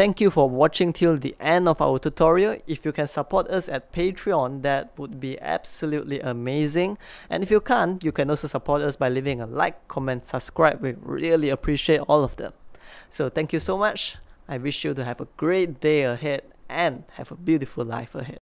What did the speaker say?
Thank you for watching till the end of our tutorial. If you can support us at Patreon, that would be absolutely amazing. And if you can't, you can also support us by leaving a like, comment, subscribe. We really appreciate all of them. So thank you so much. I wish you to have a great day ahead and have a beautiful life ahead.